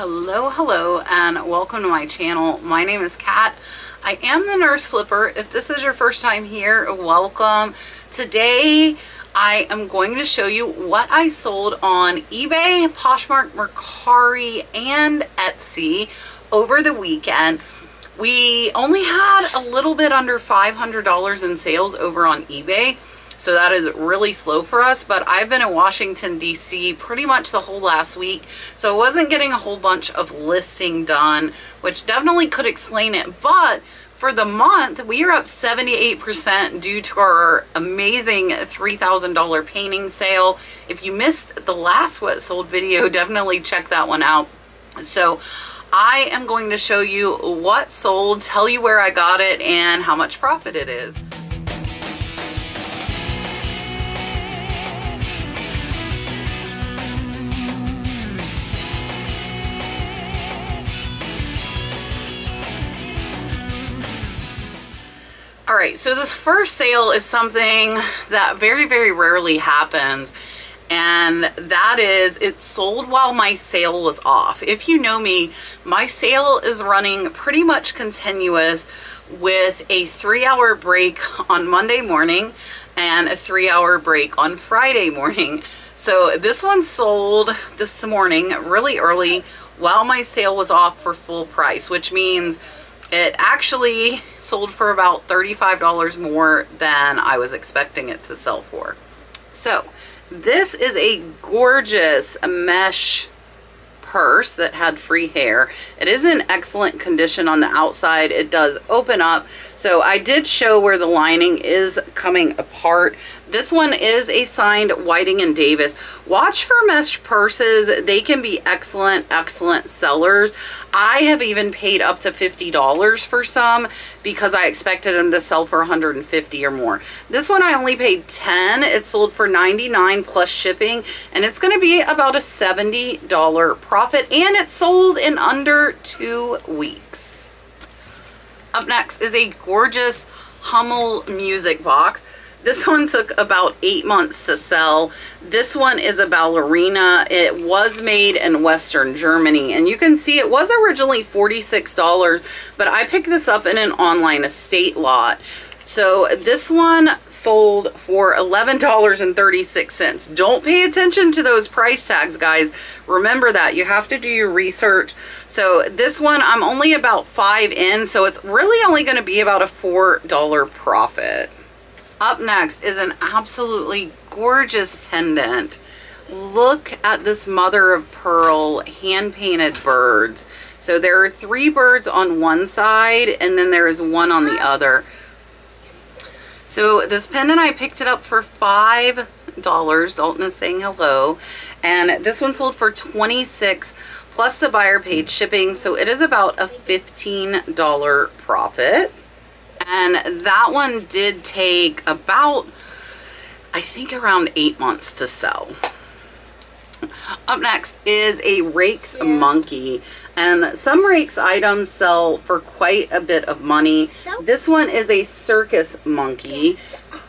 Hello, hello, and welcome to my channel. My name is Kat. I am the Nurse Flipper. If this is your first time here, welcome. Today, I am going to show you what I sold on eBay, Poshmark, Mercari, and Etsy over the weekend. We only had a little bit under $500 in sales over on eBay. So that is really slow for us, but I've been in Washington, D.C. pretty much the whole last week. So I wasn't getting a whole bunch of listing done, which definitely could explain it. But for the month, we are up 78% due to our amazing $3,000 painting sale. If you missed the last What Sold video, definitely check that one out. So I am going to show you what sold, tell you where I got it, and how much profit it is. All right, so this first sale is something that very, very rarely happens. And that is, it sold while my sale was off. If you know me, my sale is running pretty much continuous with a three hour break on Monday morning and a three hour break on Friday morning. So this one sold this morning really early while my sale was off for full price, which means it actually sold for about $35 more than I was expecting it to sell for. So this is a gorgeous mesh purse that had free hair. It is in excellent condition on the outside. It does open up. So I did show where the lining is coming apart. This one is a signed Whiting and Davis. Watch for mesh purses. They can be excellent, excellent sellers. I have even paid up to $50 for some because I expected them to sell for 150 or more. This one I only paid 10. It sold for 99 plus shipping and it's going to be about a $70 profit and it sold in under two weeks. Up next is a gorgeous Hummel music box. This one took about eight months to sell. This one is a ballerina. It was made in Western Germany. And you can see it was originally $46, but I picked this up in an online estate lot. So this one sold for $11.36. Don't pay attention to those price tags, guys. Remember that. You have to do your research. So this one, I'm only about five in, so it's really only going to be about a $4 profit. Up next is an absolutely gorgeous pendant. Look at this mother of pearl hand-painted birds. So there are three birds on one side and then there is one on the other. So this pendant, I picked it up for $5. Dalton is saying hello. And this one sold for 26 plus the buyer paid shipping. So it is about a $15 profit. And that one did take about, I think around eight months to sell. Up next is a Raikes yeah. Monkey. And some Raikes items sell for quite a bit of money. This one is a circus monkey.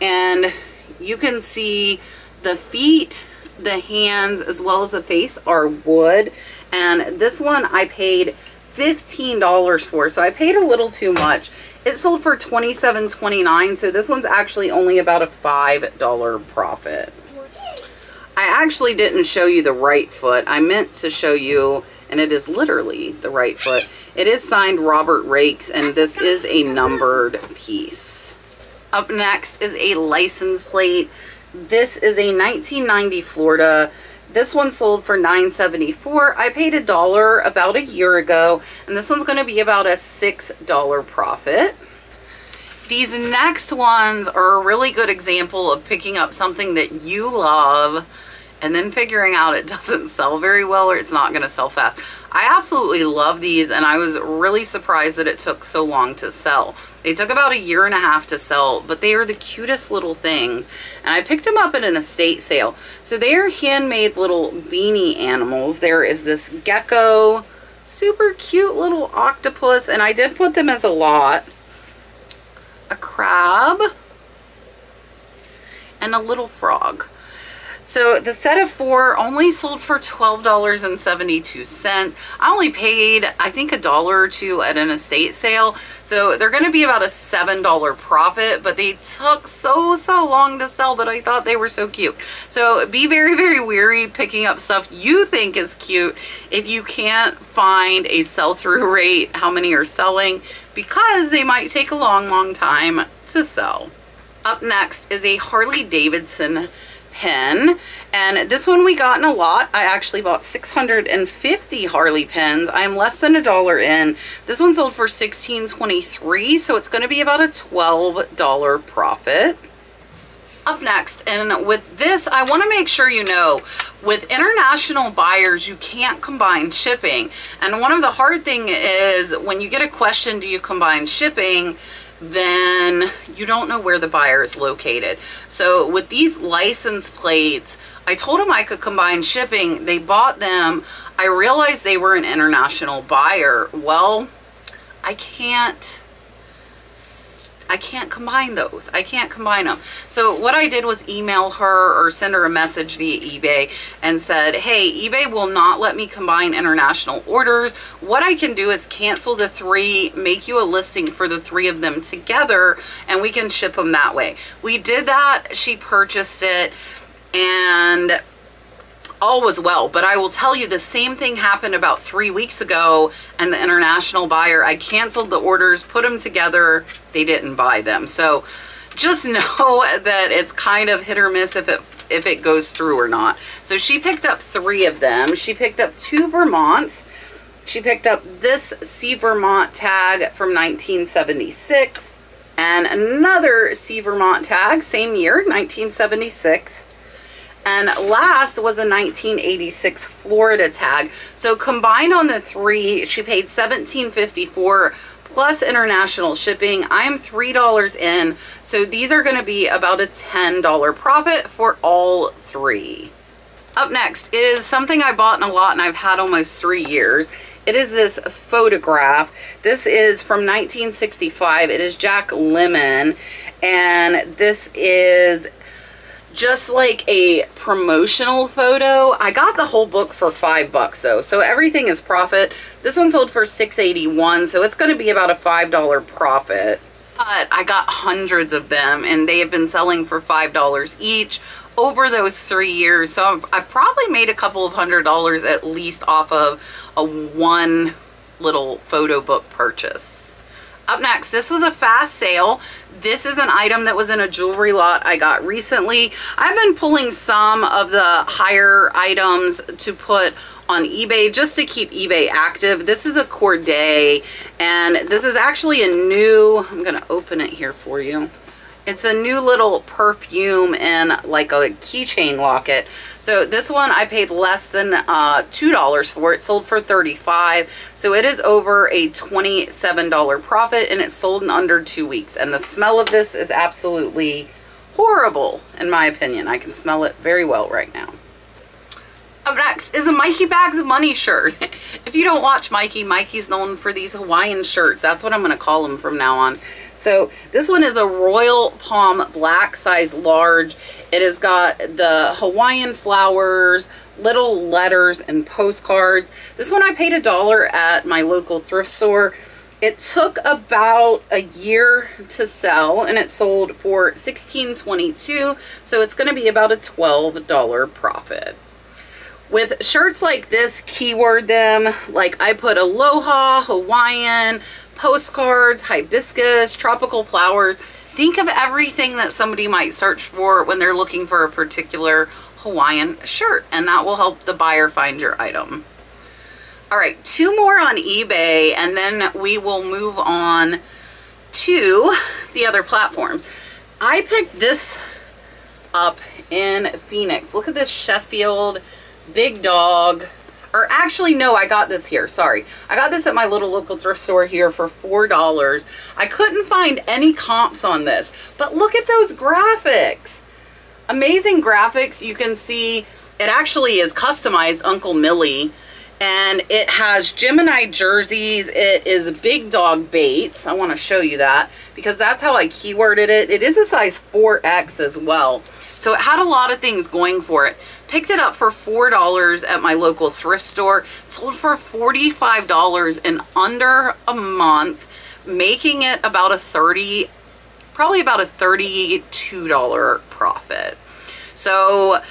And you can see the feet, the hands, as well as the face are wood. And this one I paid $15 for. So I paid a little too much. It sold for $27.29, so this one's actually only about a $5 profit. I actually didn't show you the right foot. I meant to show you, and it is literally the right foot. It is signed Robert Raikes, and this is a numbered piece. Up next is a license plate. This is a 1990 Florida this one sold for $9.74. I paid a dollar about a year ago, and this one's going to be about a $6 profit. These next ones are a really good example of picking up something that you love and then figuring out it doesn't sell very well or it's not going to sell fast. I absolutely love these and I was really surprised that it took so long to sell. They took about a year and a half to sell, but they are the cutest little thing. And I picked them up at an estate sale. So they are handmade little beanie animals. There is this gecko, super cute little octopus, and I did put them as a lot. A crab, and a little frog. So the set of four only sold for $12.72. I only paid, I think, a dollar or two at an estate sale. So they're going to be about a $7 profit, but they took so, so long to sell, but I thought they were so cute. So be very, very weary picking up stuff you think is cute if you can't find a sell-through rate, how many are selling, because they might take a long, long time to sell. Up next is a Harley Davidson pen. And this one we got in a lot. I actually bought 650 Harley pens. I'm less than a dollar in. This one sold for 16.23 so it's going to be about a $12 profit. Up next and with this I want to make sure you know with international buyers you can't combine shipping. And one of the hard thing is when you get a question do you combine shipping then you don't know where the buyer is located. So with these license plates, I told them I could combine shipping. They bought them. I realized they were an international buyer. Well, I can't I can't combine those. I can't combine them. So what I did was email her or send her a message via eBay and said, hey, eBay will not let me combine international orders. What I can do is cancel the three, make you a listing for the three of them together, and we can ship them that way. We did that. She purchased it and all was well. But I will tell you the same thing happened about three weeks ago and the international buyer, I canceled the orders, put them together, they didn't buy them. So just know that it's kind of hit or miss if it if it goes through or not. So she picked up three of them. She picked up two Vermonts. She picked up this C Vermont tag from 1976 and another C Vermont tag, same year, 1976. And last was a 1986 Florida tag. So combined on the three, she paid $17.54 plus international shipping. I'm $3 in. So these are going to be about a $10 profit for all three. Up next is something I bought in a lot and I've had almost three years. It is this photograph. This is from 1965. It is Jack Lemmon And this is just like a promotional photo. I got the whole book for five bucks though, so everything is profit. This one sold for 681, so it's going to be about a $5 profit. But I got hundreds of them and they have been selling for $5 each over those three years. So I've, I've probably made a couple of hundred dollars at least off of a one little photo book purchase. Up next, this was a fast sale. This is an item that was in a jewelry lot I got recently. I've been pulling some of the higher items to put on eBay just to keep eBay active. This is a Corday and this is actually a new, I'm gonna open it here for you. It's a new little perfume and like a keychain locket. So this one I paid less than uh, $2 for. It sold for 35 So it is over a $27 profit and it sold in under two weeks. And the smell of this is absolutely horrible in my opinion. I can smell it very well right now. Up next is a Mikey Bags of Money shirt. if you don't watch Mikey, Mikey's known for these Hawaiian shirts. That's what I'm going to call them from now on. So this one is a Royal Palm Black size large. It has got the Hawaiian flowers, little letters and postcards. This one I paid a dollar at my local thrift store. It took about a year to sell and it sold for $16.22. So it's going to be about a $12 profit. With shirts like this, keyword them. Like I put Aloha, Hawaiian, postcards, hibiscus, tropical flowers. Think of everything that somebody might search for when they're looking for a particular Hawaiian shirt and that will help the buyer find your item. All right, two more on eBay and then we will move on to the other platform. I picked this up in Phoenix. Look at this Sheffield big dog. Or actually no I got this here. Sorry. I got this at my little local thrift store here for four dollars. I couldn't find any comps on this but look at those graphics. Amazing graphics. You can see it actually is customized Uncle Millie and it has Gemini jerseys. It is big dog baits. I want to show you that because that's how I keyworded it. It is a size 4x as well. So it had a lot of things going for it. Picked it up for $4 at my local thrift store. Sold for $45 in under a month, making it about a 30 probably about a $32 profit. So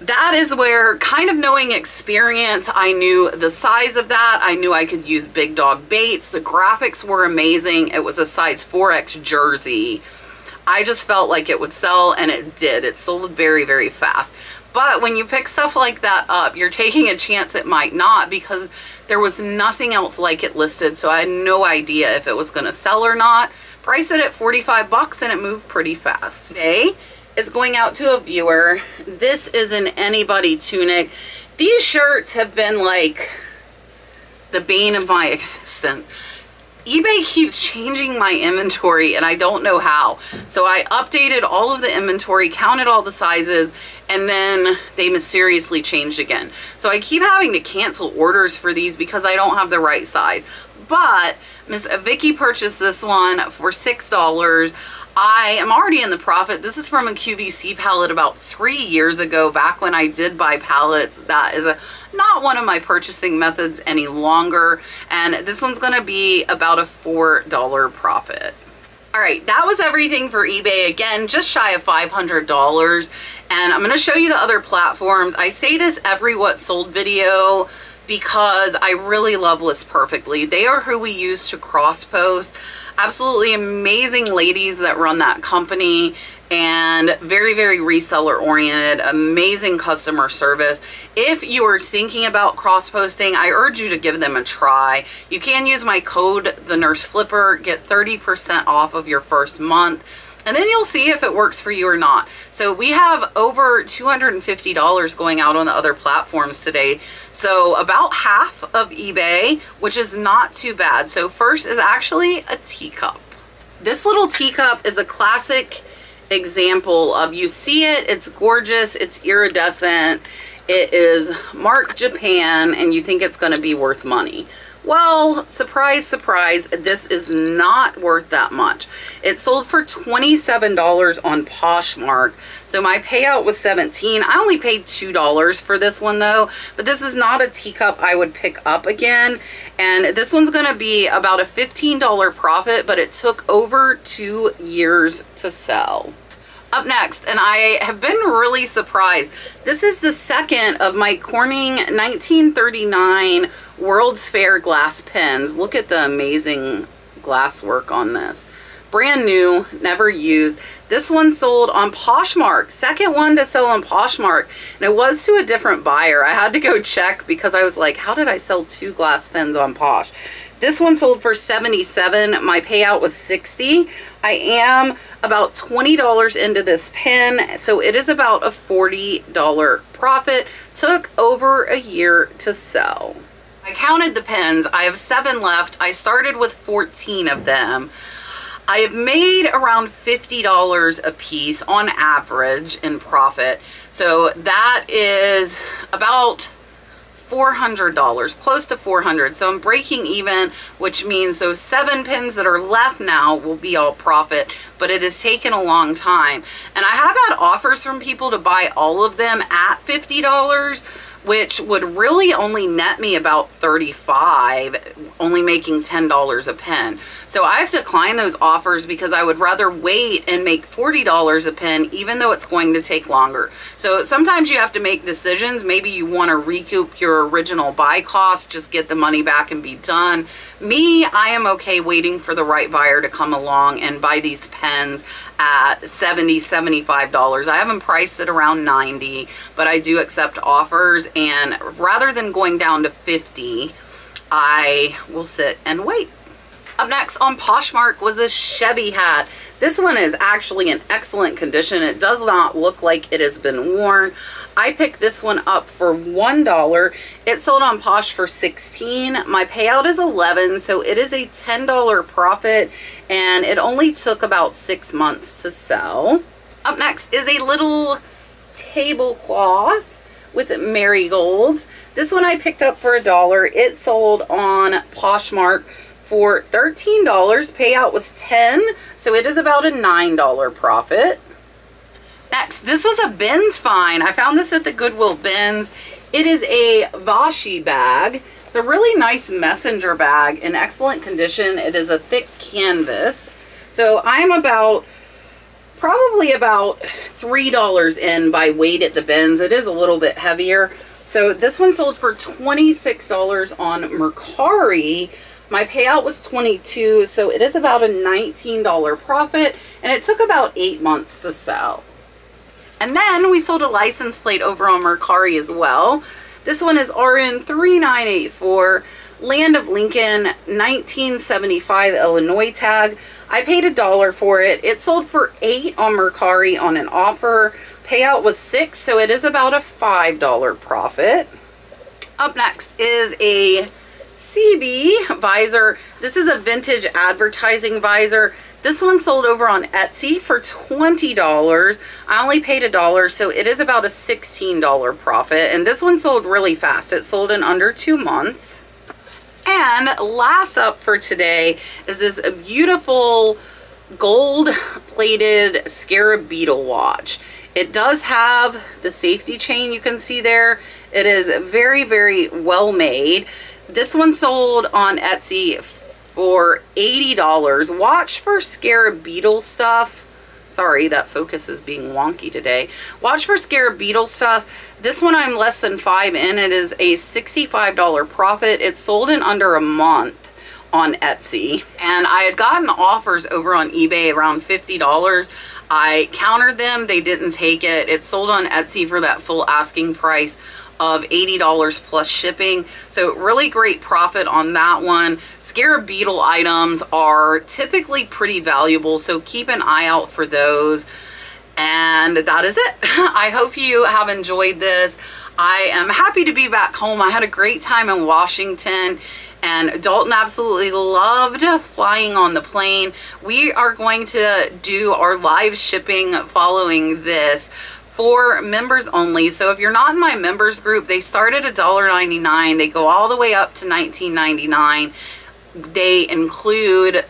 that is where kind of knowing experience, I knew the size of that. I knew I could use big dog baits. The graphics were amazing. It was a size 4X jersey. I just felt like it would sell and it did. It sold very, very fast. But when you pick stuff like that up, you're taking a chance it might not because there was nothing else like it listed. So I had no idea if it was going to sell or not. Price it at 45 bucks and it moved pretty fast. Today is going out to a viewer. This is an anybody tunic. These shirts have been like the bane of my existence eBay keeps changing my inventory and I don't know how. So I updated all of the inventory, counted all the sizes, and then they mysteriously changed again. So I keep having to cancel orders for these because I don't have the right size. But Miss Vicky purchased this one for $6. I am already in the profit. This is from a QVC pallet about three years ago, back when I did buy pallets. That is a, not one of my purchasing methods any longer. And this one's gonna be about a $4 profit. All right, that was everything for eBay. Again, just shy of $500. And I'm gonna show you the other platforms. I say this every What Sold video because I really love List Perfectly. They are who we use to cross post absolutely amazing ladies that run that company and very, very reseller oriented, amazing customer service. If you are thinking about cross posting, I urge you to give them a try. You can use my code, the nurse flipper, get 30% off of your first month and then you'll see if it works for you or not. So we have over $250 going out on the other platforms today. So about half of eBay, which is not too bad. So first is actually a teacup. This little teacup is a classic example of you see it, it's gorgeous, it's iridescent, it is marked Japan, and you think it's gonna be worth money. Well, surprise, surprise, this is not worth that much. It sold for $27 on Poshmark. So my payout was 17. I only paid $2 for this one though, but this is not a teacup I would pick up again. And this one's gonna be about a $15 profit, but it took over two years to sell. Up next, and I have been really surprised. This is the second of my Corning 1939 World's Fair glass pens. Look at the amazing glass work on this. Brand new, never used. This one sold on Poshmark. Second one to sell on Poshmark. And it was to a different buyer. I had to go check because I was like, how did I sell two glass pens on Posh? This one sold for 77. My payout was 60. I am about $20 into this pen, so it is about a $40 profit. Took over a year to sell. I counted the pens. I have seven left. I started with 14 of them. I have made around $50 a piece on average in profit. So that is about $400, close to 400. So I'm breaking even, which means those seven pins that are left now will be all profit, but it has taken a long time. And I have had offers from people to buy all of them at $50 which would really only net me about 35 only making $10 a pen. So I've declined those offers because I would rather wait and make $40 a pen even though it's going to take longer. So sometimes you have to make decisions. Maybe you want to recoup your original buy cost, just get the money back and be done. Me, I am okay waiting for the right buyer to come along and buy these pens at 70 $75. I haven't priced it around 90 but I do accept offers and rather than going down to 50 I will sit and wait. Up next on Poshmark was a Chevy hat. This one is actually in excellent condition. It does not look like it has been worn. I picked this one up for $1. It sold on Posh for 16. My payout is 11, so it is a $10 profit, and it only took about six months to sell. Up next is a little tablecloth with marigolds. This one I picked up for a dollar. It sold on Poshmark for $13. Payout was 10 so it is about a $9 profit. Next, this was a bins find. I found this at the Goodwill bins. It is a Vashi bag. It's a really nice messenger bag in excellent condition. It is a thick canvas. So I'm about, probably about $3 in by weight at the bins. It is a little bit heavier. So this one sold for $26 on Mercari. My payout was 22 so it is about a $19 profit, and it took about eight months to sell. And then we sold a license plate over on Mercari as well. This one is RN3984, Land of Lincoln, 1975 Illinois tag. I paid a dollar for it. It sold for eight on Mercari on an offer. Payout was six, so it is about a $5 profit. Up next is a CB visor. This is a vintage advertising visor. This one sold over on Etsy for $20. I only paid a dollar, so it is about a $16 profit. And this one sold really fast. It sold in under two months. And last up for today is this beautiful gold plated scarab beetle watch. It does have the safety chain you can see there. It is very, very well made. This one sold on Etsy for $80. Watch for scarab beetle stuff. Sorry, that focus is being wonky today. Watch for scarab beetle stuff. This one I'm less than five in. It is a $65 profit. It's sold in under a month on Etsy. And I had gotten offers over on eBay around $50. I countered them. They didn't take it. It sold on Etsy for that full asking price of $80 plus shipping. So really great profit on that one. Scarab beetle items are typically pretty valuable, so keep an eye out for those. And that is it. I hope you have enjoyed this. I am happy to be back home. I had a great time in Washington and Dalton absolutely loved flying on the plane. We are going to do our live shipping following this for members only. So if you're not in my members group, they start at $1.99. They go all the way up to $19.99. They include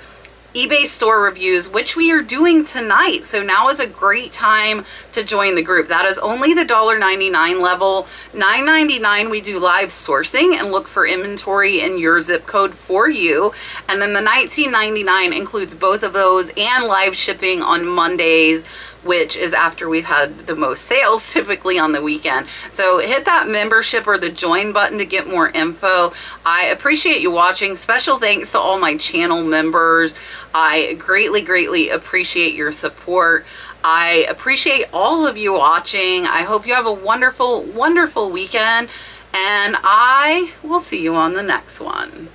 eBay store reviews, which we are doing tonight. So now is a great time to join the group. That is only the $1.99 level. $9.99 we do live sourcing and look for inventory in your zip code for you. And then the $19.99 includes both of those and live shipping on Mondays which is after we've had the most sales typically on the weekend. So hit that membership or the join button to get more info. I appreciate you watching. Special thanks to all my channel members. I greatly, greatly appreciate your support. I appreciate all of you watching. I hope you have a wonderful, wonderful weekend and I will see you on the next one.